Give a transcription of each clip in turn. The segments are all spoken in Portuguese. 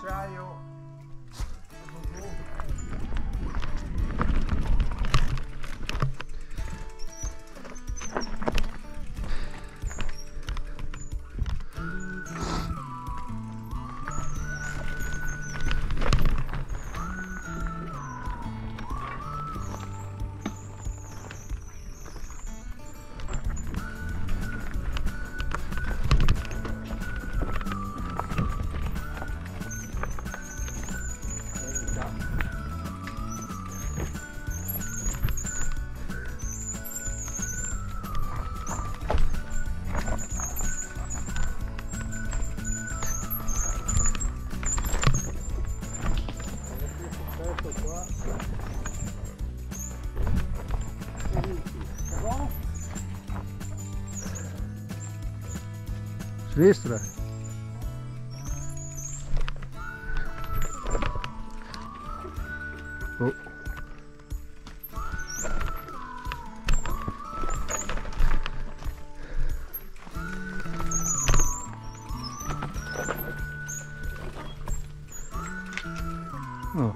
contrario Sinistra? Oh. Oh.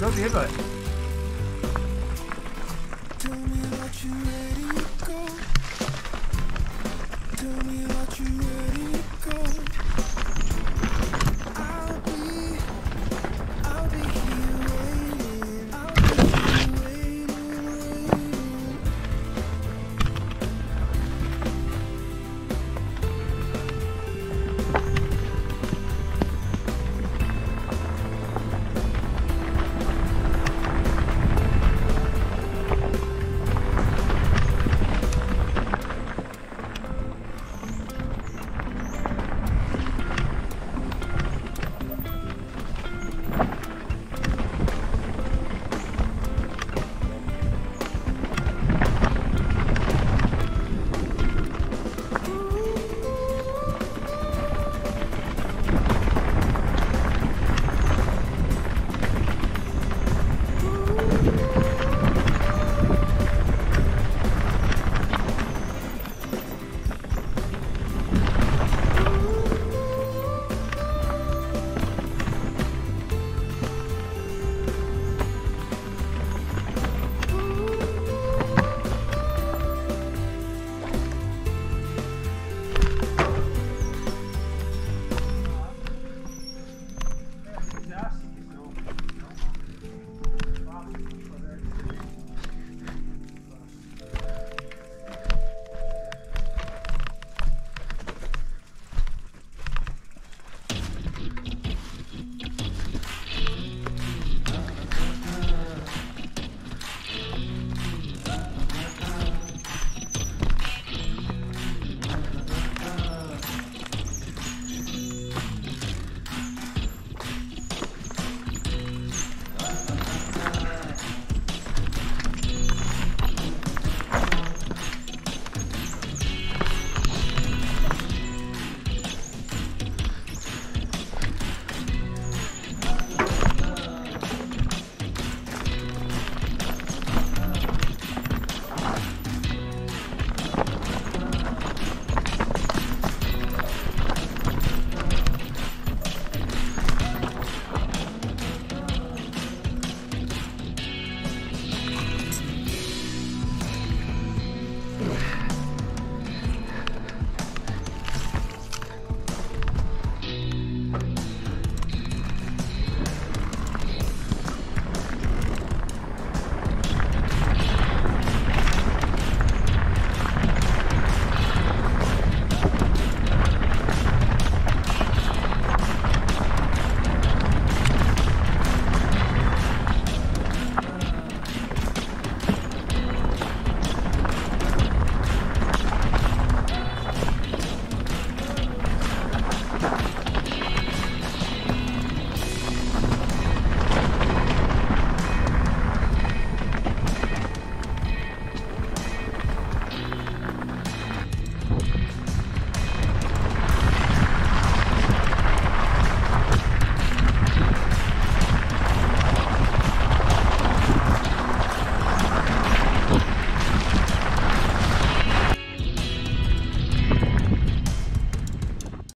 Got the invite.